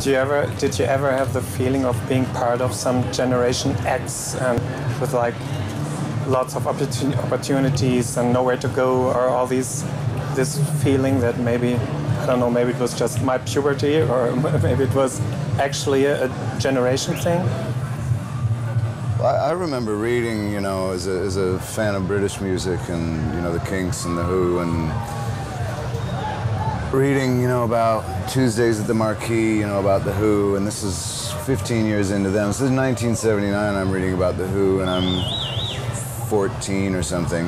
do you ever did you ever have the feeling of being part of some Generation X and with like lots of opportun opportunities and nowhere to go, or all these this feeling that maybe I don't know, maybe it was just my puberty, or maybe it was actually a, a generation thing? I, remember reading, you know, as a, as a fan of British music and, you know, the Kinks and the Who and reading, you know, about Tuesdays at the Marquee, you know, about the Who, and this is 15 years into them. So this is 1979. I'm reading about the Who, and I'm 14 or something,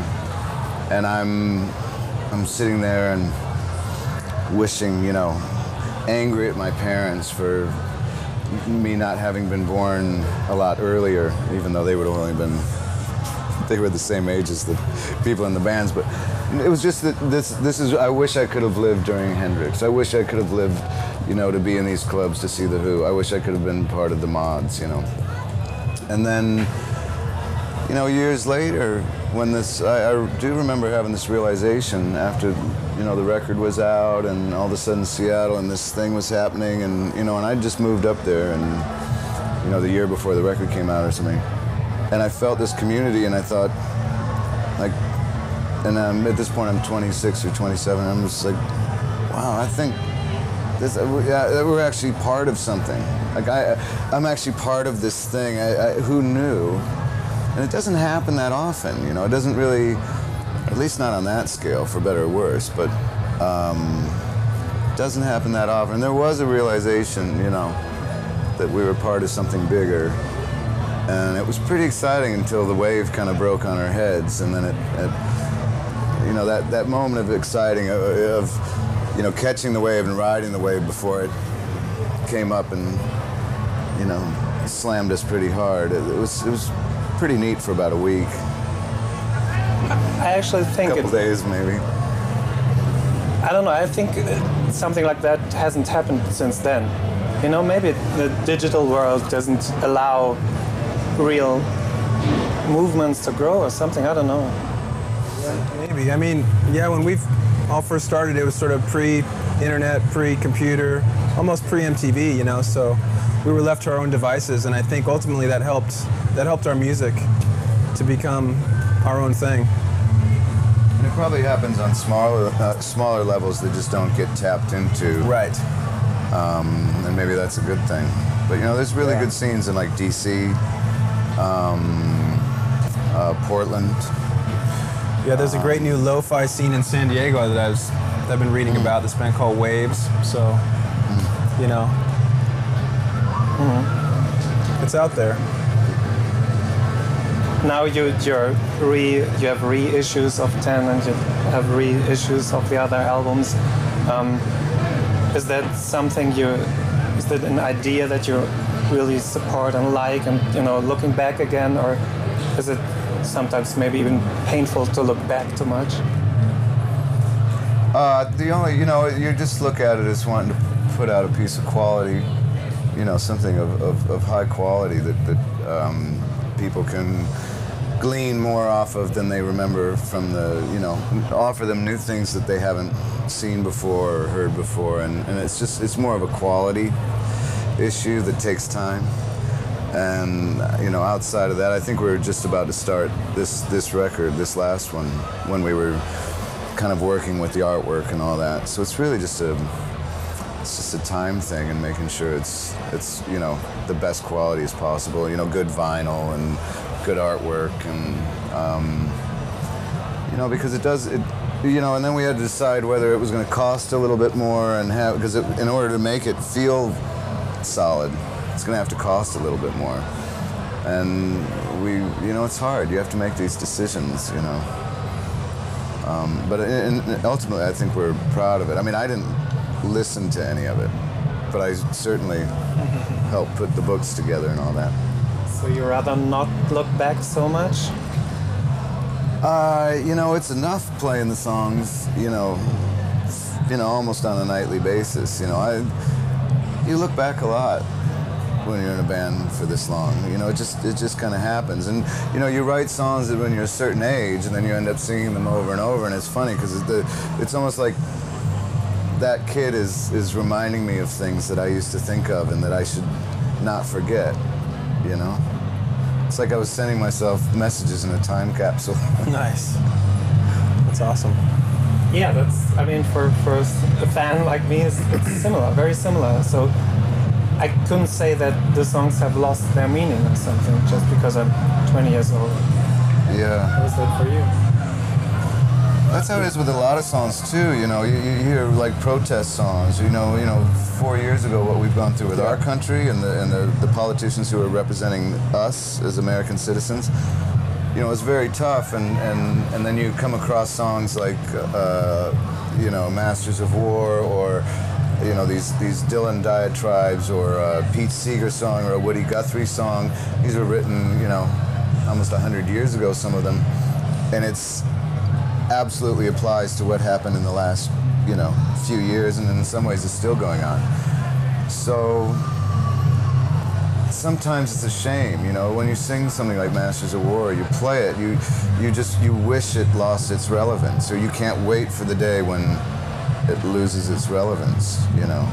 and I'm I'm sitting there and wishing, you know, angry at my parents for me not having been born a lot earlier, even though they would have only been, they were the same age as the people in the bands. But it was just that this, this is, I wish I could have lived during Hendrix. I wish I could have lived, you know, to be in these clubs to see The Who. I wish I could have been part of the mods, you know. And then, you know, years later, when this, I, I, do remember having this realization after, you know, the record was out and all of a sudden Seattle and this thing was happening and, you know, and I just moved up there and, you know, the year before the record came out or something. And I felt this community and I thought, like, and um, at this point I'm 26 or 27, I'm just like, wow, I think this, uh, we're actually part of something. Like I, I'm actually part of this thing. I, I, who knew? And it doesn't happen that often, you know. It doesn't really, at least not on that scale, for better or worse. But um, it doesn't happen that often. And there was a realization, you know, that we were part of something bigger. And it was pretty exciting until the wave kind of broke on our heads, and then it, it you know, that, that moment of exciting, of, of, you know, catching the wave and riding the wave before it came up and, you know, slammed us pretty hard. It, it was, it was pretty neat for about a week. I actually think a couple it, days maybe. I don't know. I think something like that hasn't happened since then. You know, maybe the digital world doesn't allow real movements to grow or something. I don't know. Maybe. I mean, yeah, when we all first started, it was sort of pre-internet, pre-computer, almost pre-MTV, you know, so we were left to our own devices, and I think ultimately that helped that helped our music to become our own thing. And it probably happens on smaller uh, smaller levels that just don't get tapped into. Right. Um, and maybe that's a good thing. But you know, there's really yeah. good scenes in like DC, um, uh, Portland. Yeah, there's a great new lo-fi scene in San Diego that I was, I've been reading mm. about. This band called Wavves. So, mm. you know, mm. it's out there now you you're re you have reissues of Ten and you have reissues of the other albums. Um, is that something you? Is that an idea that you really support and like, and you know, looking back again, or is it sometimes maybe even painful to look back too much? Uh, the only, you know, you just look at it as wanting to put out a piece of quality, you know, something of, of, of high quality that, that um, people can glean more off of than they remember from the, you know, offer them new things that they haven't seen before or heard before. And, and it's just, it's more of a quality issue that takes time. And, you know, outside of that, I think we are just about to start this, this record, this last one, when we were kind of working with the artwork and all that. So it's really just a, it's just a time thing and making sure it's it's you know the best quality as possible. You know, good vinyl and good artwork and um, you know because it does it you know and then we had to decide whether it was going to cost a little bit more and have because in order to make it feel solid it's going to have to cost a little bit more. And we you know it's hard. You have to make these decisions you know. Um, but in, ultimately i think we're proud of it. I mean i didn't listen to any of it but i certainly helped put the books together and all that. So you rather not look back so much? Uh, you know, it's enough playing the songs, you know, you know, almost on a nightly basis. You know, I you look back a lot when you're in a band for this long. You know, it just it just kind of happens. And you know, you write songs when you're a certain age, and then you end up singing them over and over. And it's funny because it's, it's almost like that kid is is reminding me of things that I used to think of and that I should not forget. You know, it's like I was sending myself messages in a time capsule. Nice. That's awesome. Yeah, that's. I mean, for for a fan like me, it's, it's similar, very similar. So I couldn't say that the songs have lost their meaning or something just because I'm 20 years old. yeah. How is that for you? That's how it is with a lot of songs too. You know, you, you hear like protest songs. You know, you know, four years ago, what we've gone through with our country and the and the, the politicians who are representing us as American citizens. You know, it's very tough. And and and then you come across songs like, uh, you know, Masters of War or. You know these these Dylan diatribes, or a Pete Seeger song, or a Woody Guthrie song. These were written, you know, almost hundred years ago. Some of them, and it's absolutely applies to what happened in the last, you know, few years, and in some ways it's still going on. So sometimes it's a shame, you know, when you sing something like Masters of War, you play it, you you just you wish it lost its relevance, or you can't wait for the day when it loses its relevance, you know.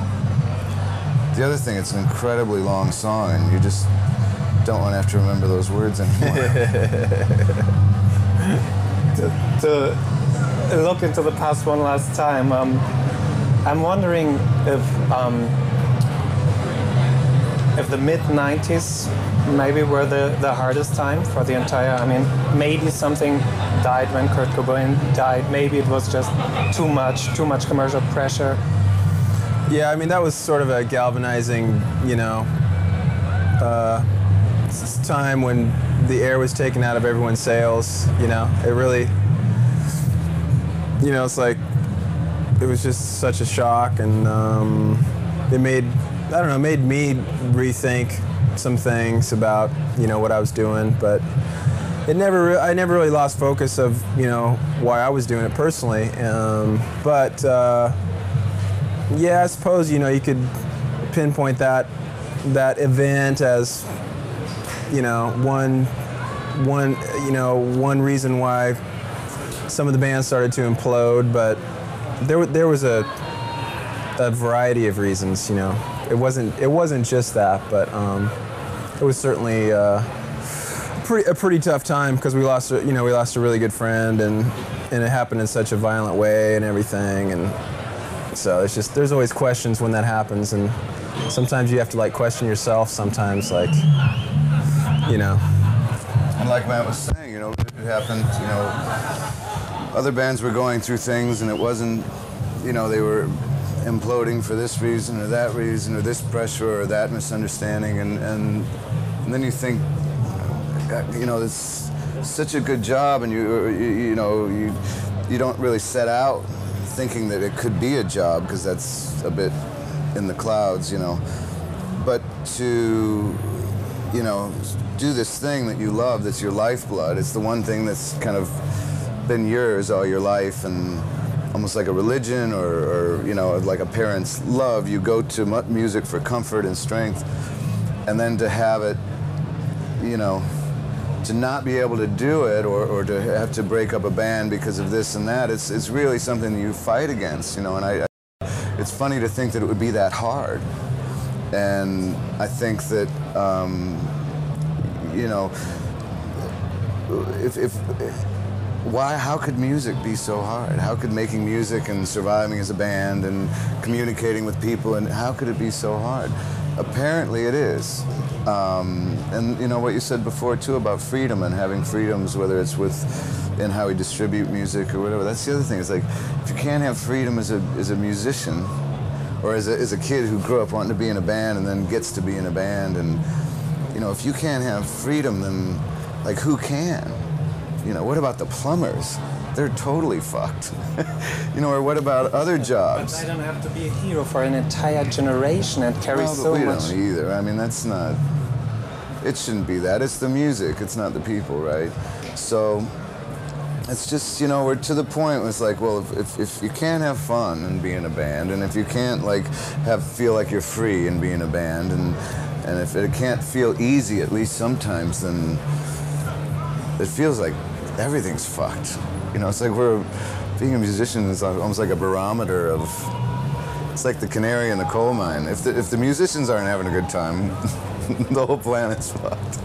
The other thing, it's an incredibly long song, and you just don't want to have to remember those words anymore. to look into the past one last time, um, I'm wondering if um, if the mid '90s maybe were the, the hardest time for the entire. I mean, maybe something died when Kurt Cobain died. Maybe it was just too much, too much commercial pressure. Yeah, I mean that was sort of a galvanizing, you know, uh, time when the air was taken out of everyone's sails. You know, it really, you know, it's like it was just such a shock, and um, it made I don't know, made me rethink some things about you know what I was doing, but it never I never really lost focus of you know why I was doing it personally, um, but. Uh, yeah, I suppose you know you could pinpoint that that event as you know one one you know one reason why some of the bands started to implode, but there there was a a variety of reasons. You know, it wasn't it wasn't just that, but um, it was certainly. Uh, Pretty, a pretty tough time because we lost you know we lost a really good friend and and it happened in such a violent way and everything and so it's just there's always questions when that happens, and sometimes you have to like question yourself. Sometimes like, you know, And like Matt was saying, you know, it happened, you know, other bands were going through things and it wasn't, you know, they were imploding for this reason or that reason or this pressure or that misunderstanding. And, and, and then you think, Uh, you know, it's such a good job and you, uh, you, you know, you, you don't really set out thinking that it could be a job because that's a bit in the clouds, you know. But to you know, do this thing that you love that's your lifeblood. It's the one thing that's kind of been yours all your life and almost like a religion or, or you know, like a parent's love. You go to mu- music for comfort and strength. And then to have it, you know, to not be able to do it or, or to have to break up a band because of this and that, it's, it's really something you fight against, you know. And I, I, it's funny to think that it would be that hard. And I think that, um, you know, if, if why how could music be so hard how could making music and surviving as a band and communicating with people and how could it be so hard apparently it is. Um, and you know what you said before too about freedom and having freedoms whether it's with in how we distribute music or whatever. That's the other thing it's like if you can't have freedom as a as a musician or as a, as a kid who grew up wanting to be in a band and then gets to be in a band and you know if you can't have freedom then like who can? You know what about the plumbers they're totally fucked. You know or what about other jobs? But I don't have to be a hero for an entire generation and carry Well, so we much. don't either. I mean that's not it shouldn't be that. It's the music. It's not the people right? So it's just you know we're to the point where it's like well if, if, if you can't have fun and be in a band and if you can't like have feel like you're free and be in a band and and if it can't feel easy at least sometimes then it feels like everything's fucked you know it's like we're being a musician is almost like a barometer of it's like the canary in the coal mine. If the, if the musicians aren't having a good time, the whole planet's fucked.